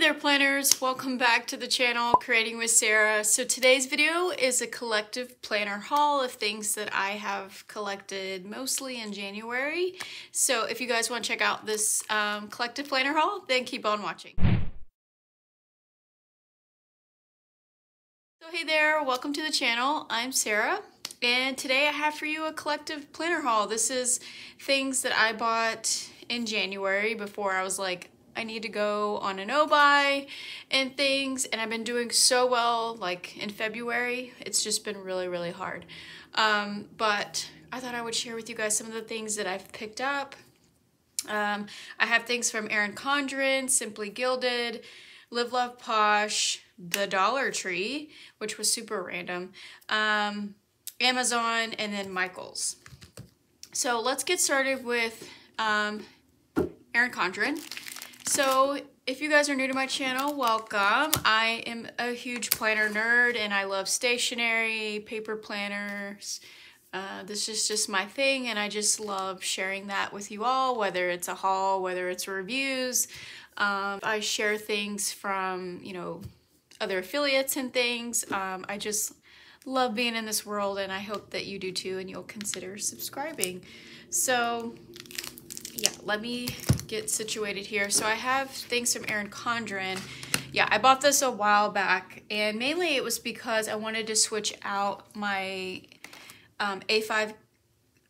there planners, welcome back to the channel Creating with Sarah. So today's video is a collective planner haul of things that I have collected mostly in January. So if you guys want to check out this um, collective planner haul, then keep on watching. So hey there, welcome to the channel. I'm Sarah. And today I have for you a collective planner haul. This is things that I bought in January before I was like, I need to go on an O-Buy and things. And I've been doing so well like in February. It's just been really, really hard. Um, but I thought I would share with you guys some of the things that I've picked up. Um, I have things from Erin Condren, Simply Gilded, Live Love Posh, The Dollar Tree, which was super random. Um, Amazon, and then Michael's. So let's get started with um, Erin Condren. So if you guys are new to my channel, welcome. I am a huge planner nerd and I love stationery, paper planners. Uh, this is just my thing and I just love sharing that with you all, whether it's a haul, whether it's reviews. Um, I share things from, you know, other affiliates and things. Um, I just love being in this world and I hope that you do too and you'll consider subscribing. So yeah, let me get situated here. So I have things from Erin Condren. Yeah, I bought this a while back and mainly it was because I wanted to switch out my um, A5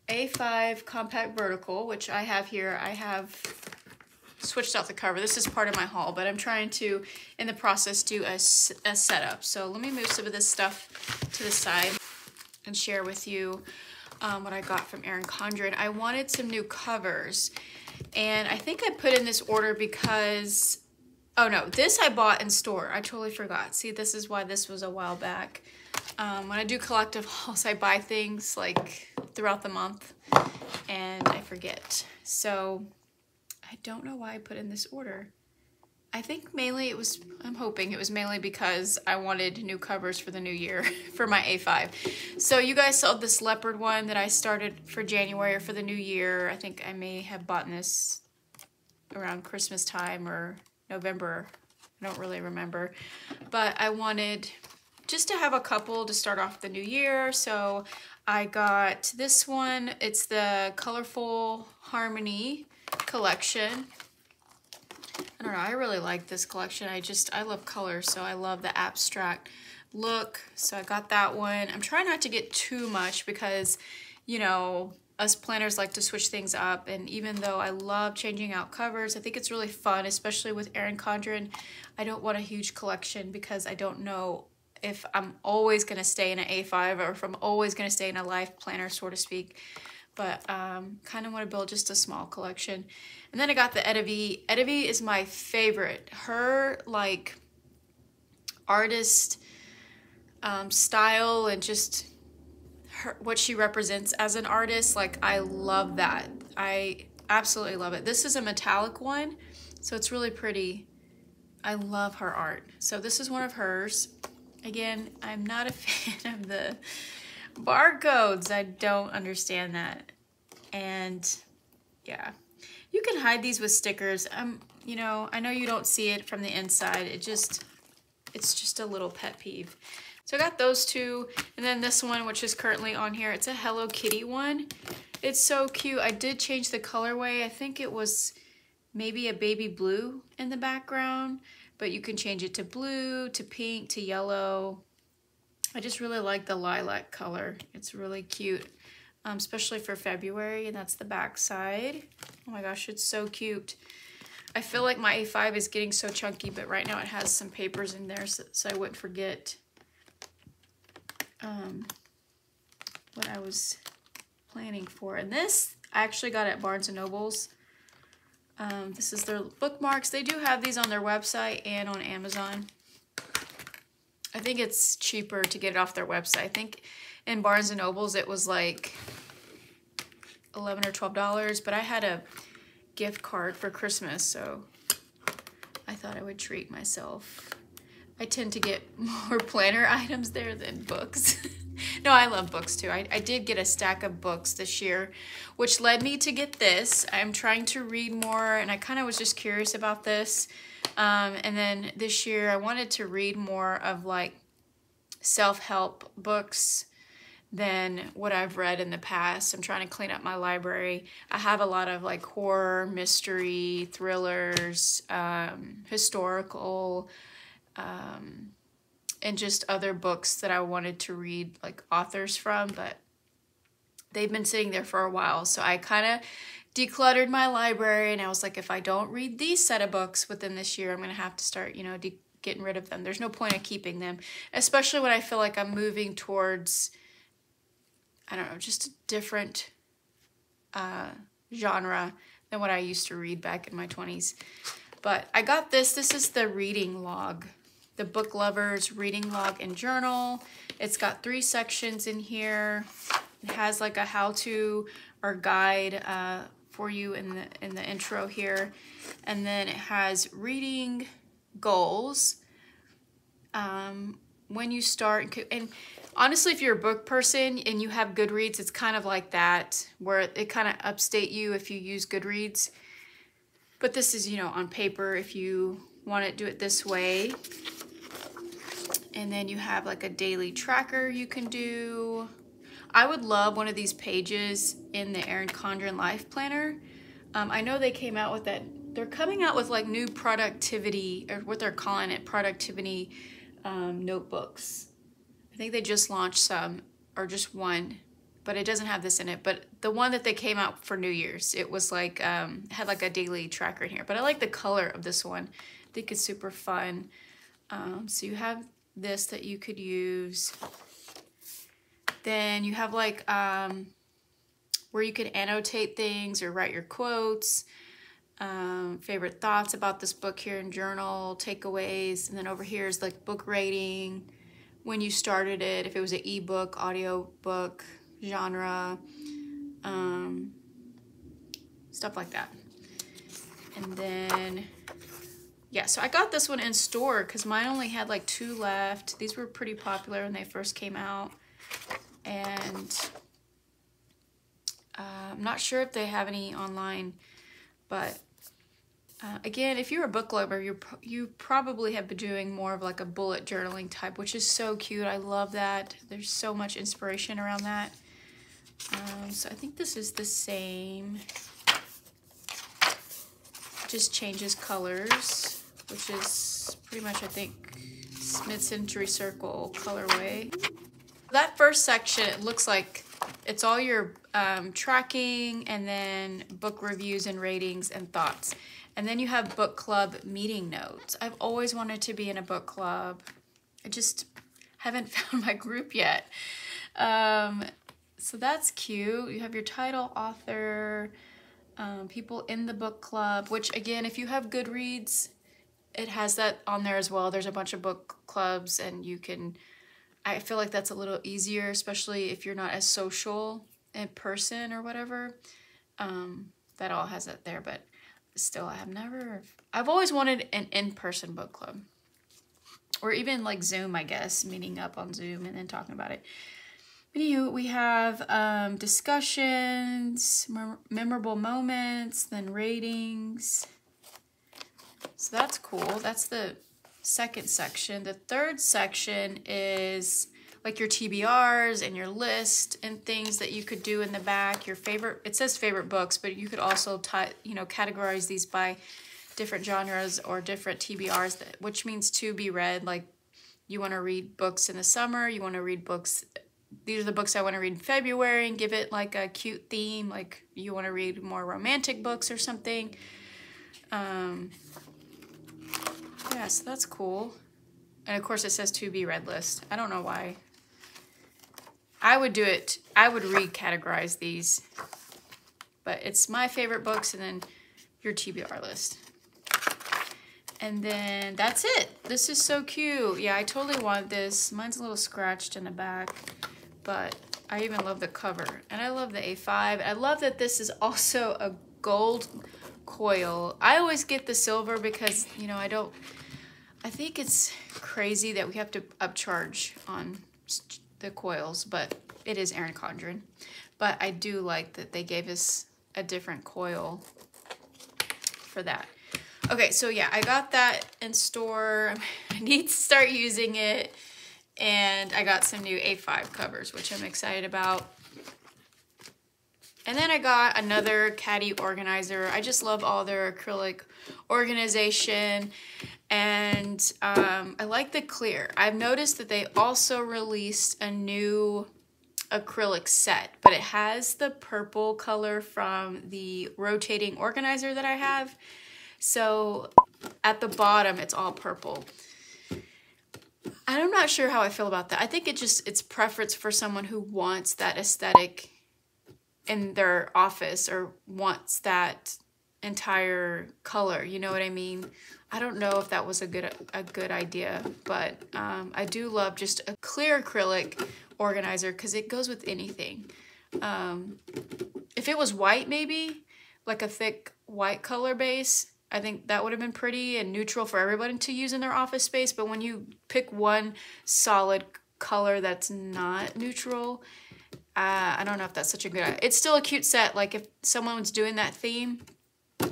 A5 compact vertical, which I have here. I have switched out the cover. This is part of my haul, but I'm trying to, in the process, do a, a setup. So let me move some of this stuff to the side and share with you um, what I got from Erin Condren. I wanted some new covers, and I think I put in this order because, oh no, this I bought in store. I totally forgot. See, this is why this was a while back. Um, when I do collective hauls, I buy things like throughout the month, and I forget. So I don't know why I put in this order. I think mainly it was, I'm hoping it was mainly because I wanted new covers for the new year for my A5. So you guys saw this leopard one that I started for January or for the new year. I think I may have bought this around Christmas time or November. I don't really remember. But I wanted just to have a couple to start off the new year. So I got this one. It's the Colorful Harmony collection. I don't know, I really like this collection. I just, I love color, so I love the abstract look. So I got that one. I'm trying not to get too much because, you know, us planners like to switch things up. And even though I love changing out covers, I think it's really fun, especially with Erin Condren. I don't want a huge collection because I don't know if I'm always going to stay in an A5 or if I'm always going to stay in a life planner, so to speak but um, kind of want to build just a small collection. And then I got the Edavie. Edavie is my favorite. Her like artist um, style and just her, what she represents as an artist, like I love that. I absolutely love it. This is a metallic one, so it's really pretty. I love her art. So this is one of hers. Again, I'm not a fan of the Barcodes, I don't understand that. And yeah, you can hide these with stickers. Um, you know, I know you don't see it from the inside. It just, it's just a little pet peeve. So I got those two, and then this one, which is currently on here, it's a Hello Kitty one. It's so cute. I did change the colorway. I think it was maybe a baby blue in the background, but you can change it to blue, to pink, to yellow, I just really like the lilac color. It's really cute, um, especially for February, and that's the back side. Oh my gosh, it's so cute. I feel like my A5 is getting so chunky, but right now it has some papers in there so, so I wouldn't forget um, what I was planning for. And this I actually got at Barnes & Noble's. Um, this is their bookmarks. They do have these on their website and on Amazon. I think it's cheaper to get it off their website. I think in Barnes and Nobles it was like 11 or 12 dollars, but I had a gift card for Christmas, so I thought I would treat myself. I tend to get more planner items there than books. no, I love books too. I, I did get a stack of books this year, which led me to get this. I'm trying to read more, and I kind of was just curious about this. Um, and then this year I wanted to read more of like self-help books than what I've read in the past. I'm trying to clean up my library. I have a lot of like horror, mystery, thrillers, um, historical, um, and just other books that I wanted to read like authors from, but they've been sitting there for a while. So I kind of decluttered my library and I was like, if I don't read these set of books within this year, I'm going to have to start, you know, getting rid of them. There's no point of keeping them, especially when I feel like I'm moving towards I don't know, just a different uh, genre than what I used to read back in my 20s. But I got this. This is the reading log, the Book Lovers Reading Log and Journal. It's got three sections in here. It has like a how-to or guide uh, for you in the in the intro here, and then it has reading goals. Um, when you start and honestly, if you're a book person and you have Goodreads, it's kind of like that, where it kind of upstate you if you use Goodreads. But this is, you know, on paper if you want to do it this way. And then you have like a daily tracker you can do. I would love one of these pages in the Erin Condren Life Planner. Um, I know they came out with that. They're coming out with like new productivity, or what they're calling it, productivity um, notebooks I think they just launched some, or just one, but it doesn't have this in it. But the one that they came out for New Year's, it was like, um, had like a daily tracker in here. But I like the color of this one. I think it's super fun. Um, so you have this that you could use. Then you have like um, where you can annotate things or write your quotes, um, favorite thoughts about this book here in journal, takeaways. And then over here is like book rating, when you started it, if it was an ebook, audio book, genre, um, stuff like that. And then, yeah, so I got this one in store because mine only had like two left. These were pretty popular when they first came out. And uh, I'm not sure if they have any online, but uh, again, if you're a book lover, you you probably have been doing more of like a bullet journaling type, which is so cute. I love that. There's so much inspiration around that. Um, so I think this is the same. Just changes colors, which is pretty much, I think, mid-century circle colorway. That first section, it looks like it's all your um, tracking and then book reviews and ratings and thoughts. And then you have book club meeting notes. I've always wanted to be in a book club. I just haven't found my group yet. Um, so that's cute. You have your title, author, um, people in the book club, which again, if you have Goodreads, it has that on there as well. There's a bunch of book clubs and you can, I feel like that's a little easier, especially if you're not as social in person or whatever. Um, that all has it there, but still I have never I've always wanted an in-person book club or even like Zoom I guess meeting up on Zoom and then talking about it Anywho, we have um, discussions, memorable moments, then ratings. So that's cool. That's the second section. The third section is like your TBRs and your list and things that you could do in the back. Your favorite, it says favorite books, but you could also, you know, categorize these by different genres or different TBRs, that, which means to be read. Like you want to read books in the summer, you want to read books, these are the books I want to read in February and give it like a cute theme. Like you want to read more romantic books or something. Um, yeah, so that's cool. And of course it says to be read list. I don't know why I would do it, I would recategorize these. But it's my favorite books and then your TBR list. And then that's it. This is so cute. Yeah, I totally want this. Mine's a little scratched in the back, but I even love the cover. And I love the A5. I love that this is also a gold coil. I always get the silver because, you know, I don't, I think it's crazy that we have to upcharge on the coils, but it is Erin Condren. But I do like that they gave us a different coil for that. Okay, so yeah, I got that in store. I need to start using it. And I got some new A5 covers, which I'm excited about. And then I got another caddy organizer. I just love all their acrylic organization. And um, I like the clear. I've noticed that they also released a new acrylic set, but it has the purple color from the rotating organizer that I have. So at the bottom, it's all purple. I'm not sure how I feel about that. I think it just, it's preference for someone who wants that aesthetic in their office or wants that entire color. You know what I mean? I don't know if that was a good a good idea, but um, I do love just a clear acrylic organizer because it goes with anything. Um, if it was white, maybe like a thick white color base, I think that would have been pretty and neutral for everybody to use in their office space. But when you pick one solid color that's not neutral, uh, I don't know if that's such a good idea. It's still a cute set. Like if someone's doing that theme,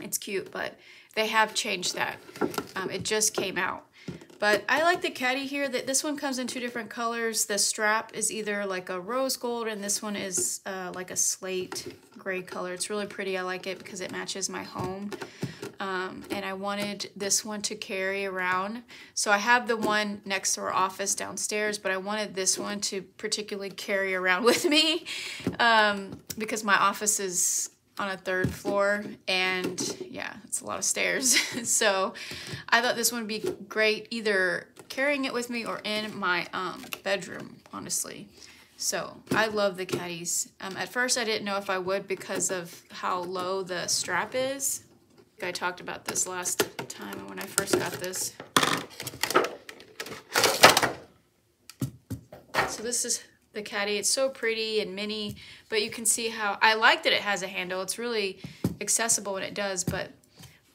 it's cute, but they have changed that. Um, it just came out. But I like the caddy here. That This one comes in two different colors. The strap is either like a rose gold and this one is uh, like a slate gray color. It's really pretty. I like it because it matches my home. Um, and I wanted this one to carry around. So I have the one next to our office downstairs, but I wanted this one to particularly carry around with me um, because my office is on a third floor and yeah, it's a lot of stairs. so I thought this one would be great either carrying it with me or in my um, bedroom, honestly. So I love the caddies. Um, at first I didn't know if I would because of how low the strap is. I talked about this last time when I first got this. So this is the caddy. It's so pretty and mini, but you can see how, I like that it has a handle. It's really accessible when it does, but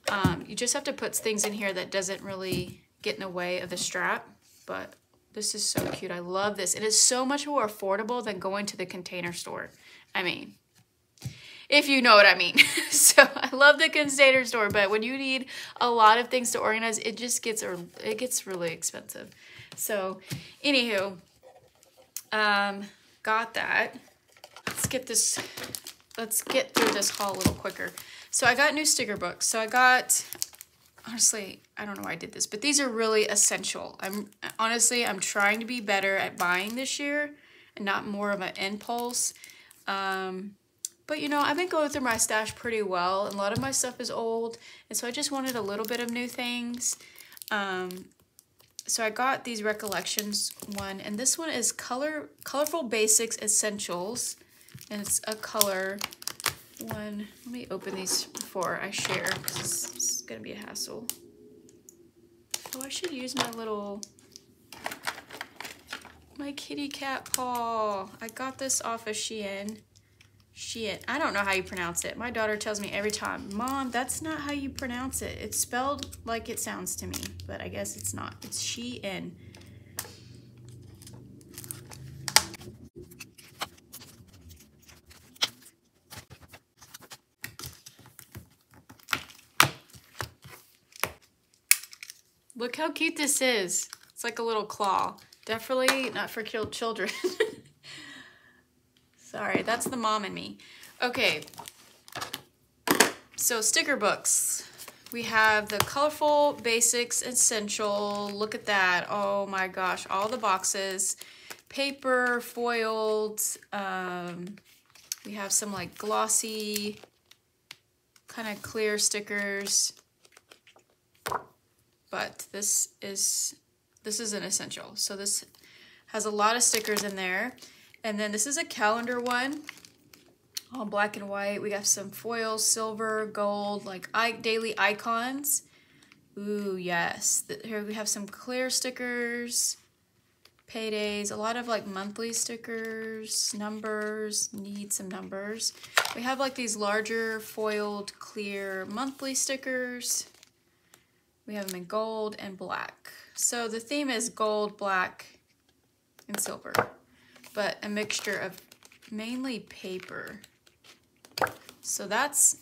um, you just have to put things in here that doesn't really get in the way of the strap, but this is so cute. I love this. It is so much more affordable than going to the container store. I mean, if you know what I mean. so I love the container store, but when you need a lot of things to organize, it just gets, or it gets really expensive. So anywho, um, got that. Let's get this, let's get through this haul a little quicker. So I got new sticker books. So I got, honestly, I don't know why I did this, but these are really essential. I'm honestly, I'm trying to be better at buying this year and not more of an impulse. Um, but you know, I've been going through my stash pretty well. And a lot of my stuff is old. And so I just wanted a little bit of new things. Um, so I got these recollections one, and this one is color colorful basics essentials, and it's a color one. Let me open these before I share because it's gonna be a hassle. Oh, I should use my little my kitty cat paw. I got this off of Shein. Shein. I don't know how you pronounce it. My daughter tells me every time, Mom, that's not how you pronounce it. It's spelled like it sounds to me, but I guess it's not. It's Shein. Look how cute this is. It's like a little claw. Definitely not for killed children. Sorry, that's the mom in me. Okay, so sticker books. We have the Colorful Basics Essential. Look at that. Oh my gosh, all the boxes. Paper, foiled. Um, we have some like glossy, kind of clear stickers. But this is, this is an essential. So this has a lot of stickers in there. And then this is a calendar one, all black and white. We got some foil, silver, gold, like daily icons. Ooh, yes. Here we have some clear stickers, paydays, a lot of like monthly stickers, numbers, need some numbers. We have like these larger foiled clear monthly stickers. We have them in gold and black. So the theme is gold, black, and silver but a mixture of mainly paper. So that's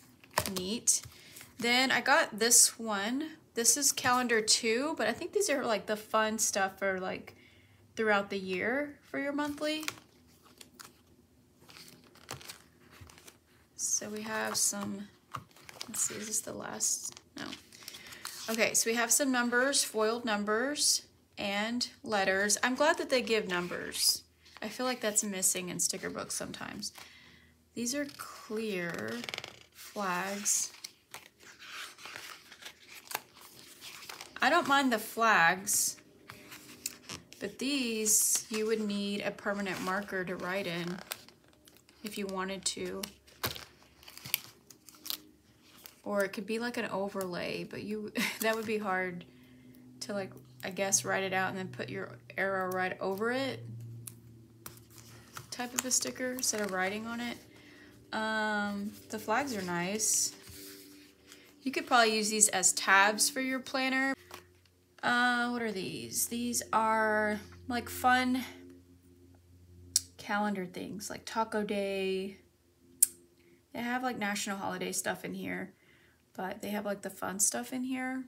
neat. Then I got this one. This is calendar two, but I think these are like the fun stuff for like throughout the year for your monthly. So we have some, let's see, is this the last? No. Okay, so we have some numbers, foiled numbers, and letters. I'm glad that they give numbers. I feel like that's missing in sticker books sometimes. These are clear flags. I don't mind the flags, but these you would need a permanent marker to write in if you wanted to. Or it could be like an overlay, but you that would be hard to like, I guess, write it out and then put your arrow right over it type of a sticker instead of writing on it. Um, the flags are nice. You could probably use these as tabs for your planner. Uh, what are these? These are like fun calendar things like Taco Day. They have like national holiday stuff in here, but they have like the fun stuff in here.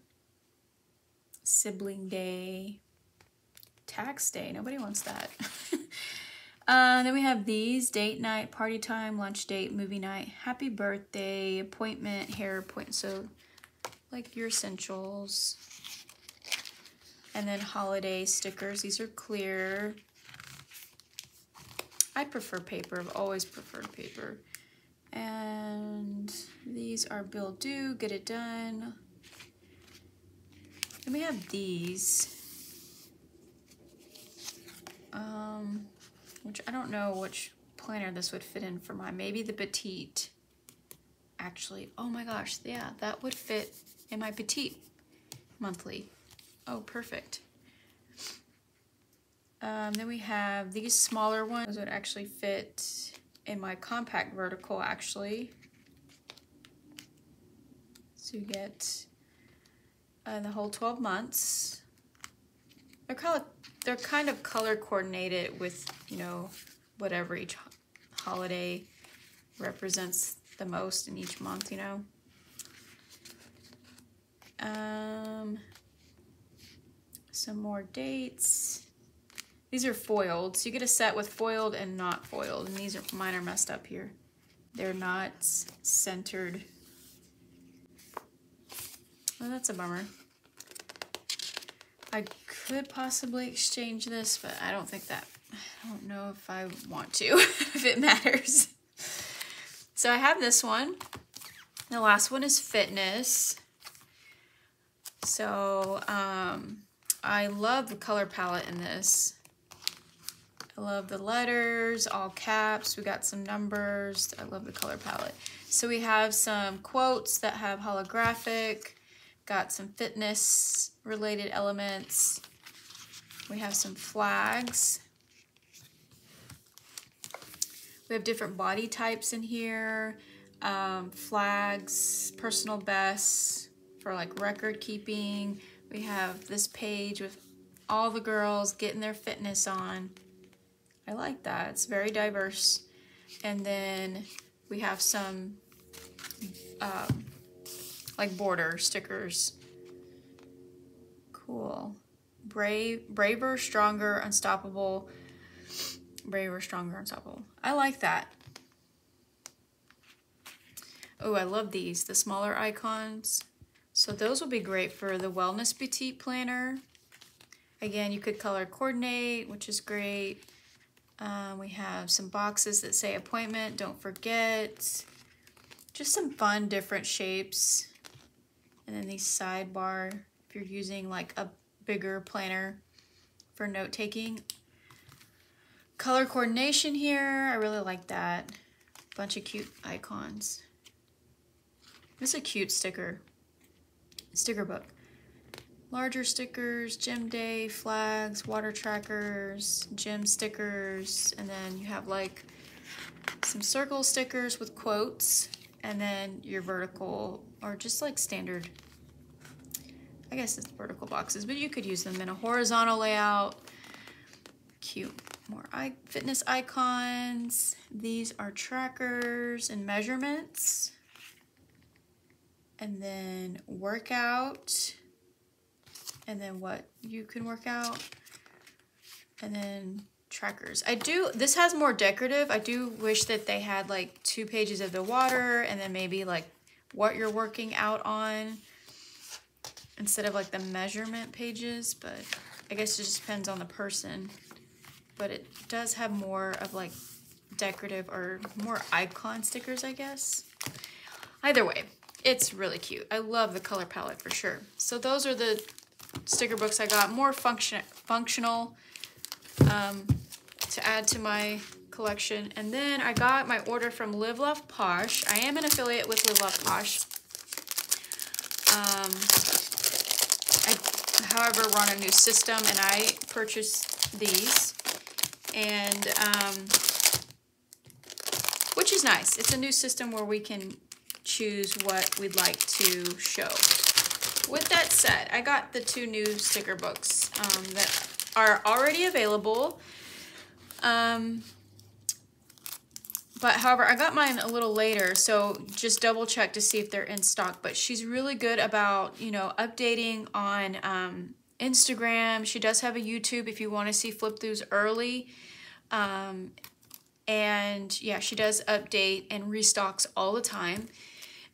Sibling Day, Tax Day. Nobody wants that. uh, then we have these date night, party time, lunch date, movie night, happy birthday, appointment, hair appointment. So like your essentials. And then holiday stickers. These are clear. I prefer paper. I've always preferred paper. And these are bill due, get it done. And we have these. Um, which I don't know which planner this would fit in for mine. Maybe the petite. Actually, oh my gosh, yeah, that would fit in my petite monthly. Oh, perfect. Um, then we have these smaller ones would actually fit in my compact vertical actually. So you get uh, the whole 12 months. They're kind of they're kind of color coordinated with you know whatever each holiday represents the most in each month. You know. Um, some more dates. These are foiled, so you get a set with foiled and not foiled, and these are mine are messed up here. They're not centered well, that's a bummer. I could possibly exchange this, but I don't think that, I don't know if I want to, if it matters. So I have this one. The last one is fitness. So um, I love the color palette in this. I love the letters, all caps. We got some numbers. I love the color palette. So we have some quotes that have holographic. Got some fitness related elements. We have some flags. We have different body types in here. Um, flags, personal bests for like record keeping. We have this page with all the girls getting their fitness on. I like that. It's very diverse. And then we have some um, like border stickers. Cool. Brave, braver, stronger, unstoppable. Braver, stronger, unstoppable. I like that. Oh, I love these, the smaller icons. So those will be great for the Wellness Petite Planner. Again, you could color coordinate, which is great. Um, we have some boxes that say appointment, don't forget. Just some fun different shapes. And then these sidebar, if you're using like a bigger planner for note taking. Color coordination here, I really like that. Bunch of cute icons. This is a cute sticker, sticker book. Larger stickers, gym day, flags, water trackers, gym stickers, and then you have like some circle stickers with quotes, and then your vertical or just like standard, I guess it's vertical boxes, but you could use them in a horizontal layout. Cute. More eye, fitness icons. These are trackers and measurements. and then workout, and then what you can work out, and then trackers. I do, this has more decorative. I do wish that they had like two pages of the water and then maybe like what you're working out on instead of like the measurement pages, but I guess it just depends on the person. But it does have more of like decorative or more icon stickers, I guess. Either way, it's really cute. I love the color palette for sure. So those are the sticker books I got. More function functional um, to add to my collection. And then I got my order from Live Love Posh. I am an affiliate with Live Love Posh. Um, I, however, run a new system and I purchased these. And, um, which is nice. It's a new system where we can choose what we'd like to show. With that said, I got the two new sticker books um, that are already available. Um, but however, I got mine a little later, so just double check to see if they're in stock. But she's really good about, you know, updating on um, Instagram. She does have a YouTube if you want to see flip throughs early. Um, and yeah, she does update and restocks all the time.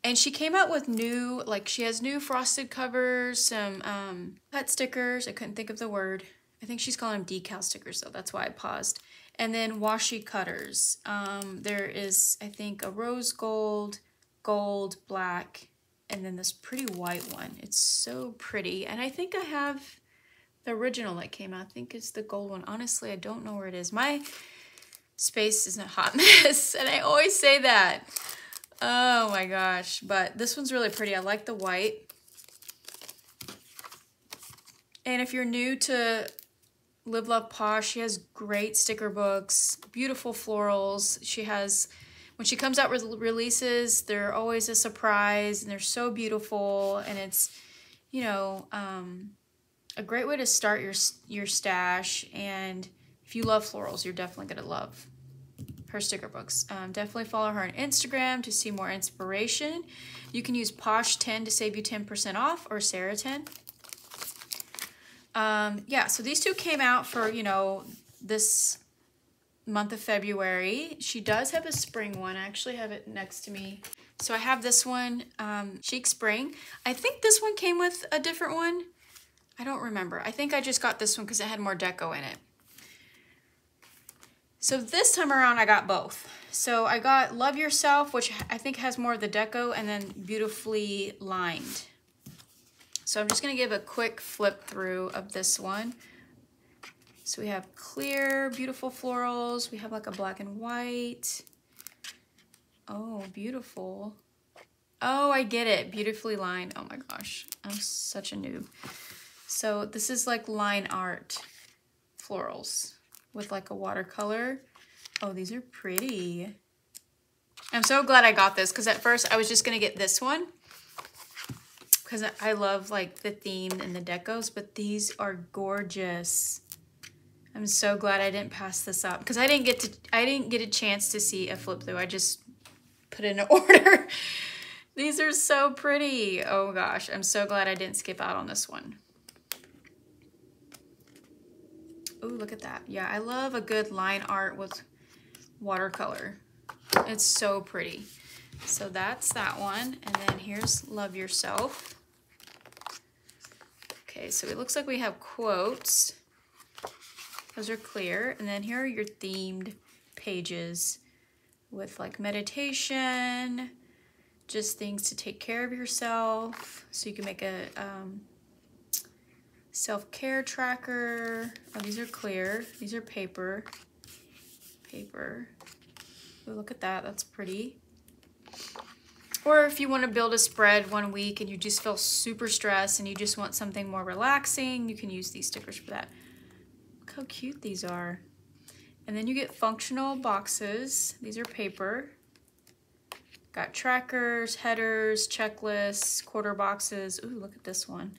And she came out with new, like she has new frosted covers, some um, cut stickers. I couldn't think of the word. I think she's calling them decal stickers though. That's why I paused. And then washi cutters. Um, there is, I think, a rose gold, gold, black, and then this pretty white one. It's so pretty. And I think I have the original that came out. I think it's the gold one. Honestly, I don't know where it is. My space is a hot mess, and I always say that. Oh my gosh, but this one's really pretty. I like the white. And if you're new to Live Love Posh, she has great sticker books, beautiful florals. She has, when she comes out with releases, they're always a surprise and they're so beautiful. And it's, you know, um, a great way to start your, your stash. And if you love florals, you're definitely going to love her sticker books. Um, definitely follow her on Instagram to see more inspiration. You can use Posh10 to save you 10% off or Sarah10. Um, yeah, so these two came out for, you know, this month of February. She does have a spring one. I actually have it next to me. So I have this one, um, Chic Spring. I think this one came with a different one. I don't remember. I think I just got this one because it had more deco in it. So this time around, I got both. So I got Love Yourself, which I think has more of the deco, and then Beautifully Lined. So I'm just gonna give a quick flip through of this one. So we have clear, beautiful florals. We have like a black and white. Oh, beautiful. Oh, I get it. Beautifully lined. Oh my gosh, I'm such a noob. So this is like line art florals with like a watercolor. Oh, these are pretty. I'm so glad I got this because at first I was just going to get this one because I love like the theme and the decos, but these are gorgeous. I'm so glad I didn't pass this up because I didn't get to I didn't get a chance to see a flip through. I just put in an order. these are so pretty. Oh gosh, I'm so glad I didn't skip out on this one. Oh, look at that. Yeah, I love a good line art with watercolor. It's so pretty. So that's that one. And then here's Love Yourself. Okay, so it looks like we have quotes. Those are clear. And then here are your themed pages with like meditation, just things to take care of yourself. So you can make a um, self-care tracker. Oh, these are clear. These are paper. Paper. Ooh, look at that. That's pretty. Or if you want to build a spread one week and you just feel super stressed and you just want something more relaxing, you can use these stickers for that. Look how cute these are. And then you get functional boxes. These are paper. Got trackers, headers, checklists, quarter boxes. Ooh, look at this one.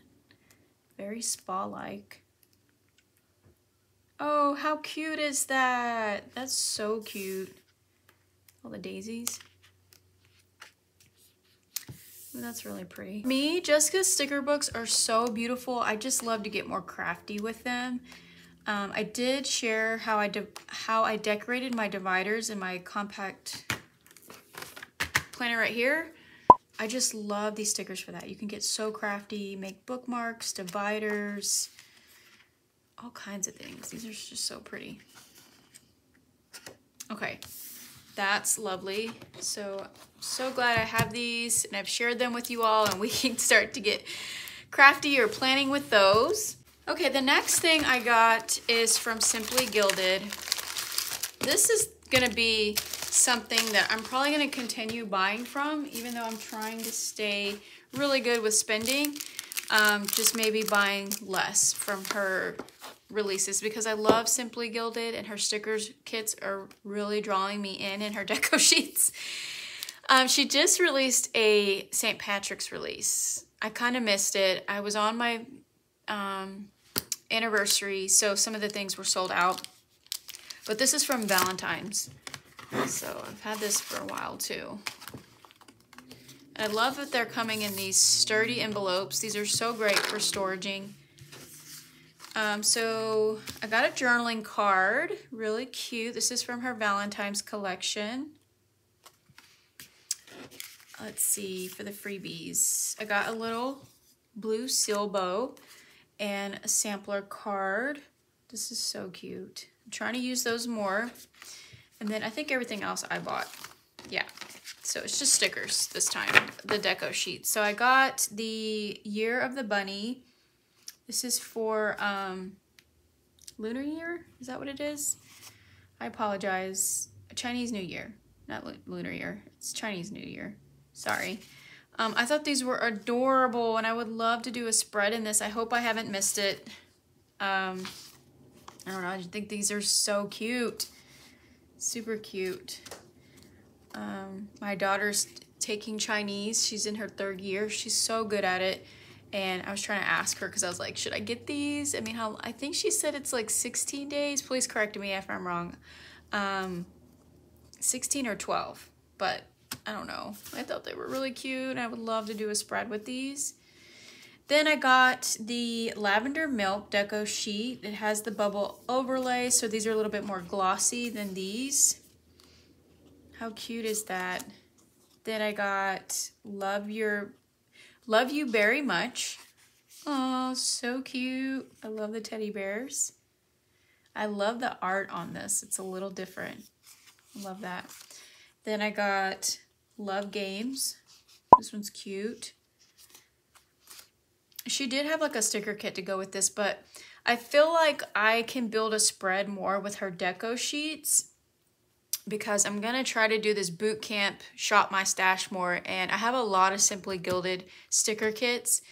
Very spa-like. Oh, how cute is that? That's so cute. All the daisies. That's really pretty. Me, Jessica's sticker books are so beautiful. I just love to get more crafty with them. Um, I did share how I how I decorated my dividers in my compact planner right here. I just love these stickers for that. You can get so crafty, make bookmarks, dividers, all kinds of things. These are just so pretty. Okay, that's lovely. So, so glad I have these and I've shared them with you all and we can start to get crafty or planning with those. Okay, the next thing I got is from Simply Gilded. This is gonna be something that I'm probably gonna continue buying from, even though I'm trying to stay really good with spending. Um, just maybe buying less from her releases because I love Simply Gilded and her stickers kits are really drawing me in and her deco sheets. Um, she just released a St. Patrick's release. I kind of missed it. I was on my um, anniversary, so some of the things were sold out. But this is from Valentine's. So I've had this for a while too. I love that they're coming in these sturdy envelopes. These are so great for storaging. Um, so I got a journaling card, really cute. This is from her Valentine's collection. Let's see, for the freebies. I got a little blue seal bow and a sampler card. This is so cute. I'm trying to use those more. And then I think everything else I bought. Yeah, so it's just stickers this time, the deco sheet. So I got the Year of the Bunny this is for um, Lunar Year. Is that what it is? I apologize. Chinese New Year, not Lunar Year. It's Chinese New Year. Sorry. Um, I thought these were adorable and I would love to do a spread in this. I hope I haven't missed it. Um, I don't know. I think these are so cute. Super cute. Um, my daughter's taking Chinese. She's in her third year. She's so good at it and I was trying to ask her because I was like, should I get these? I mean, how I think she said it's like 16 days. Please correct me if I'm wrong. Um, 16 or 12, but I don't know. I thought they were really cute. I would love to do a spread with these. Then I got the Lavender Milk Deco Sheet. It has the bubble overlay, so these are a little bit more glossy than these. How cute is that? Then I got Love Your Love you very much. Oh, so cute. I love the teddy bears. I love the art on this. It's a little different. Love that. Then I got Love Games. This one's cute. She did have like a sticker kit to go with this, but I feel like I can build a spread more with her deco sheets because I'm going to try to do this boot camp, shop my stash more, and I have a lot of Simply Gilded sticker kits,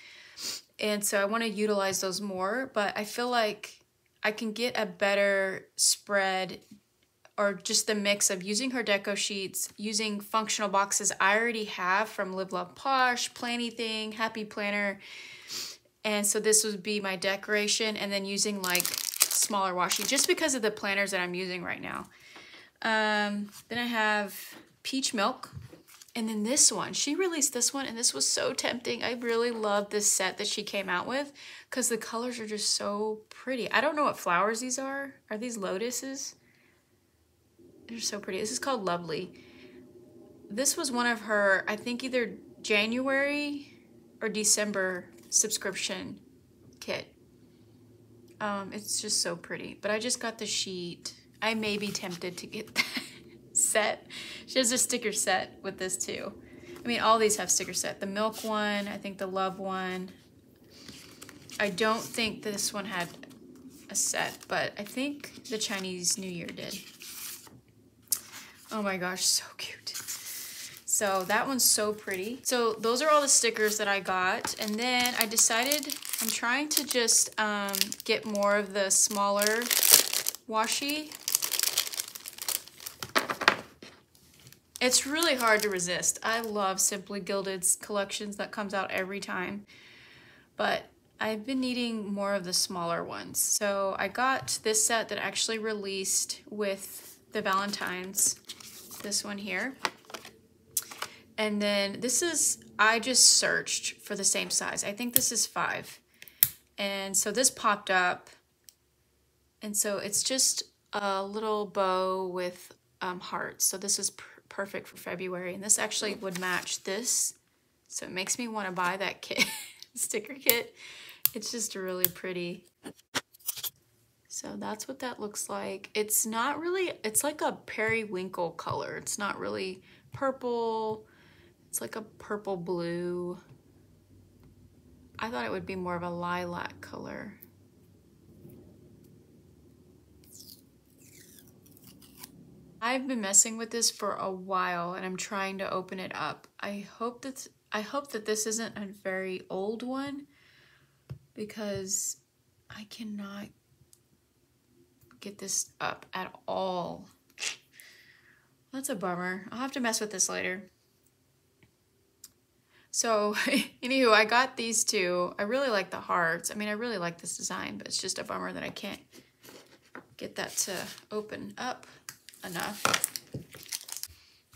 and so I want to utilize those more, but I feel like I can get a better spread or just the mix of using her deco sheets, using functional boxes I already have from Live Love Posh, Planny Happy Planner, and so this would be my decoration, and then using like smaller washi just because of the planners that I'm using right now. Um, then I have Peach Milk. And then this one, she released this one and this was so tempting. I really love this set that she came out with because the colors are just so pretty. I don't know what flowers these are. Are these lotuses? They're so pretty. This is called Lovely. This was one of her, I think either January or December subscription kit. Um, it's just so pretty. But I just got the sheet I may be tempted to get that set. She has a sticker set with this too. I mean, all these have sticker set. The milk one, I think the love one. I don't think this one had a set, but I think the Chinese New Year did. Oh my gosh, so cute. So that one's so pretty. So those are all the stickers that I got. And then I decided I'm trying to just um, get more of the smaller washi It's really hard to resist. I love Simply Gilded's collections that comes out every time. But I've been needing more of the smaller ones. So I got this set that actually released with the Valentine's, this one here. And then this is, I just searched for the same size. I think this is five. And so this popped up. And so it's just a little bow with um, hearts. So this is per perfect for February. And this actually would match this. So it makes me want to buy that kit, sticker kit. It's just really pretty. So that's what that looks like. It's not really, it's like a periwinkle color. It's not really purple. It's like a purple blue. I thought it would be more of a lilac color. I've been messing with this for a while and I'm trying to open it up. I hope that I hope that this isn't a very old one because I cannot get this up at all. That's a bummer. I'll have to mess with this later. So, anywho, I got these two. I really like the hearts. I mean, I really like this design, but it's just a bummer that I can't get that to open up enough.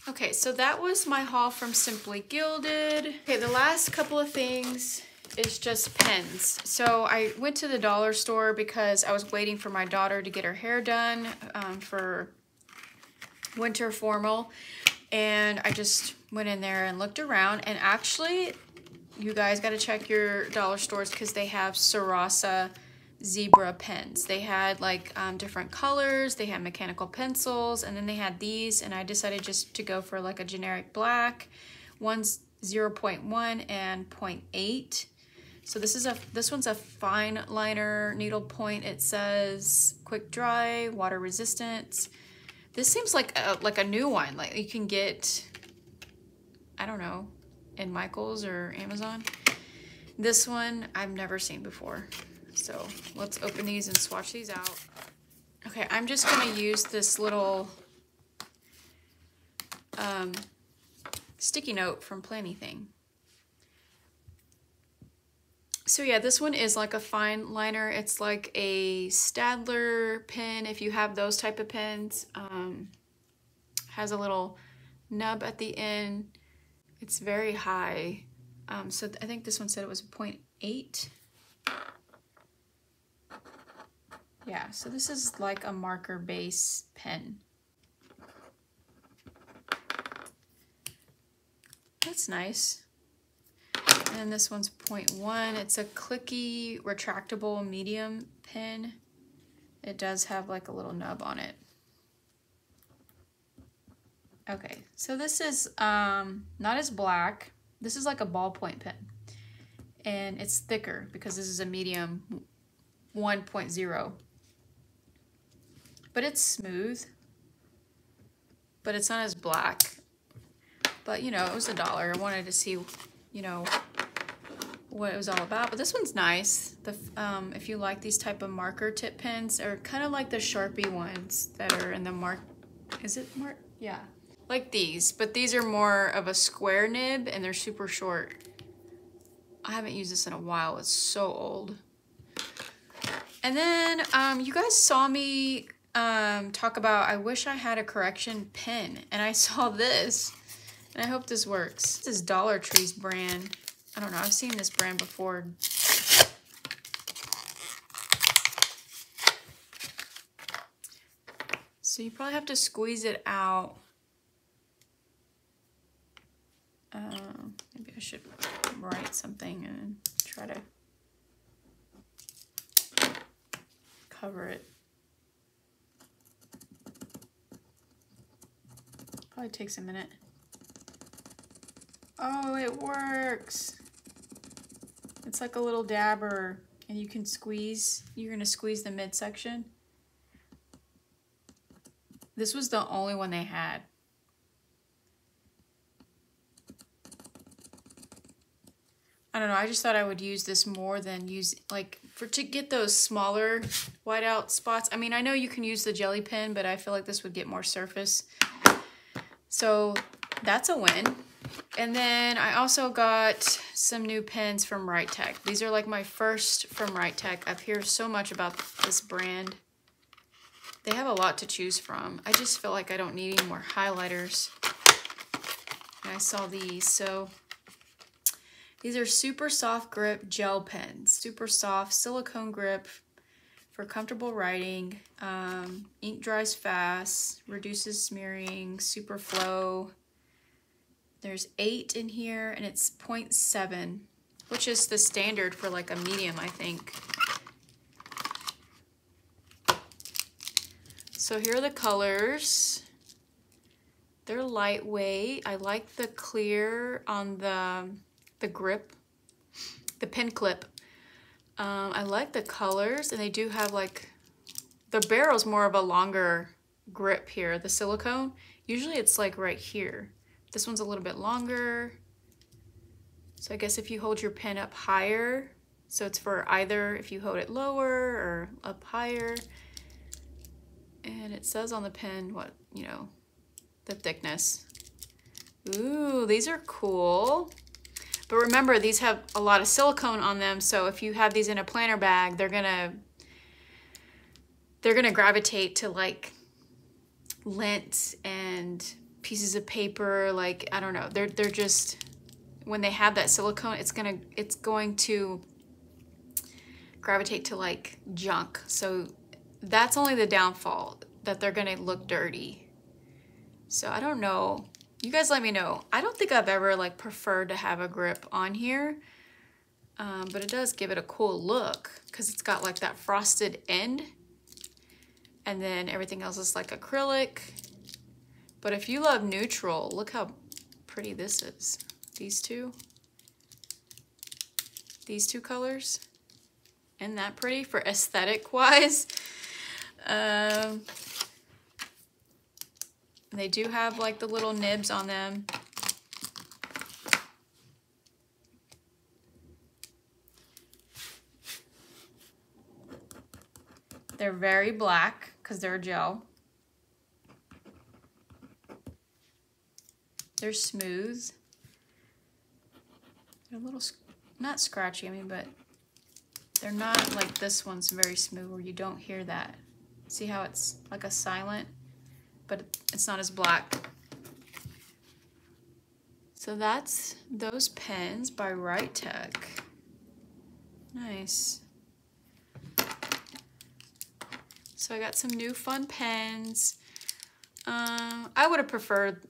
Okay, so that was my haul from Simply Gilded. Okay, the last couple of things is just pens. So I went to the dollar store because I was waiting for my daughter to get her hair done um, for winter formal. And I just went in there and looked around. And actually, you guys got to check your dollar stores because they have Sarasa zebra pens. They had like um, different colors, they had mechanical pencils, and then they had these, and I decided just to go for like a generic black. One's 0.1 and 0.8. So this is a this one's a fine liner needle point. It says quick dry, water resistant. This seems like a, like a new one. Like you can get, I don't know, in Michaels or Amazon. This one I've never seen before. So let's open these and swatch these out. Okay, I'm just gonna use this little um, sticky note from Planything. So yeah, this one is like a fine liner. It's like a Staedtler pen, if you have those type of pens. Um, has a little nub at the end. It's very high. Um, so I think this one said it was 0.8. Yeah, so this is like a marker base pen. That's nice. And this one's 0.1. It's a clicky, retractable medium pin. It does have like a little nub on it. Okay, so this is um, not as black. This is like a ballpoint pen. And it's thicker because this is a medium 1.0 but it's smooth. But it's not as black. But, you know, it was a dollar. I wanted to see, you know, what it was all about. But this one's nice. The um, If you like these type of marker tip pens, are kind of like the Sharpie ones that are in the mark... Is it mark? Yeah. Like these. But these are more of a square nib, and they're super short. I haven't used this in a while. It's so old. And then um, you guys saw me um, talk about I wish I had a correction pen and I saw this and I hope this works. This is Dollar Tree's brand. I don't know, I've seen this brand before. So you probably have to squeeze it out. Uh, maybe I should write something and try to cover it. Probably takes a minute. Oh, it works. It's like a little dabber and you can squeeze, you're gonna squeeze the midsection. This was the only one they had. I don't know, I just thought I would use this more than use, like, for to get those smaller whiteout spots. I mean, I know you can use the jelly pen, but I feel like this would get more surface. So that's a win. And then I also got some new pens from Writech. These are like my first from Writech. I've heard so much about this brand. They have a lot to choose from. I just feel like I don't need any more highlighters. and I saw these. So these are super soft grip gel pens. Super soft silicone grip for comfortable writing. Um, ink dries fast, reduces smearing, super flow. There's eight in here and it's 0.7, which is the standard for like a medium, I think. So here are the colors. They're lightweight. I like the clear on the, the grip, the pin clip. Um, I like the colors and they do have like, the barrel's more of a longer grip here, the silicone. Usually it's like right here. This one's a little bit longer. So I guess if you hold your pen up higher, so it's for either if you hold it lower or up higher. And it says on the pen what, you know, the thickness. Ooh, these are cool. But remember, these have a lot of silicone on them, so if you have these in a planner bag, they're gonna they're gonna gravitate to like lint and pieces of paper, like I don't know. They're they're just when they have that silicone, it's gonna it's going to gravitate to like junk. So that's only the downfall that they're gonna look dirty. So I don't know. You guys let me know. I don't think I've ever like preferred to have a grip on here. Um, but it does give it a cool look because it's got like that frosted end. And then everything else is like acrylic. But if you love neutral, look how pretty this is. These two. These two colors. Isn't that pretty for aesthetic wise? Um, they do have like the little nibs on them. They're very black because they're gel. They're smooth. They're a little, not scratchy, I mean, but they're not like this one's very smooth where you don't hear that. See how it's like a silent? but it's not as black. So that's those pens by Writech. Nice. So I got some new fun pens. Um, I would have preferred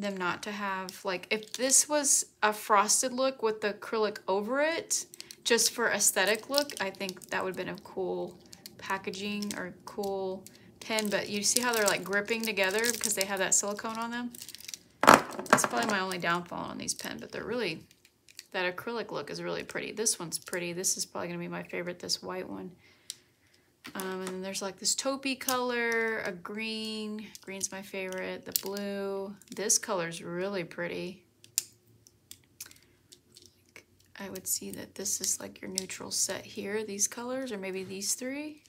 them not to have, like, if this was a frosted look with the acrylic over it, just for aesthetic look, I think that would have been a cool packaging or cool pen, but you see how they're like gripping together because they have that silicone on them? That's probably my only downfall on these pen, but they're really, that acrylic look is really pretty. This one's pretty. This is probably gonna be my favorite, this white one. Um, and then there's like this taupey color, a green. Green's my favorite. The blue. This color's really pretty. I would see that this is like your neutral set here, these colors, or maybe these three.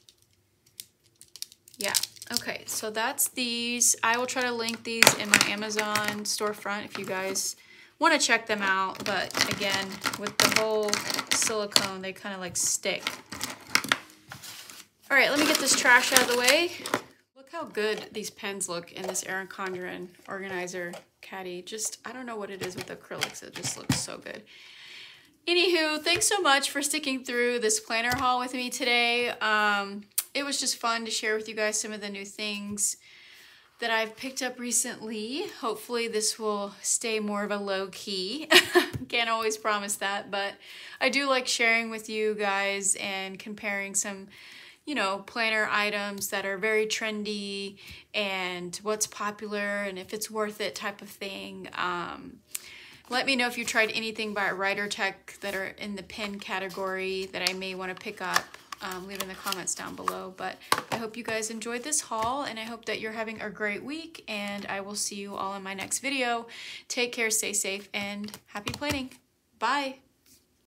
Yeah, okay, so that's these. I will try to link these in my Amazon storefront if you guys want to check them out. But again, with the whole silicone, they kind of like stick. All right, let me get this trash out of the way. Look how good these pens look in this Erin Condren organizer caddy. Just, I don't know what it is with acrylics. It just looks so good. Anywho, thanks so much for sticking through this planner haul with me today. Um, it was just fun to share with you guys some of the new things that I've picked up recently. Hopefully this will stay more of a low key. Can't always promise that, but I do like sharing with you guys and comparing some, you know, planner items that are very trendy and what's popular and if it's worth it type of thing. Um, let me know if you tried anything by Writer Tech that are in the pen category that I may want to pick up um, leave in the comments down below. But I hope you guys enjoyed this haul and I hope that you're having a great week and I will see you all in my next video. Take care, stay safe, and happy planning. Bye.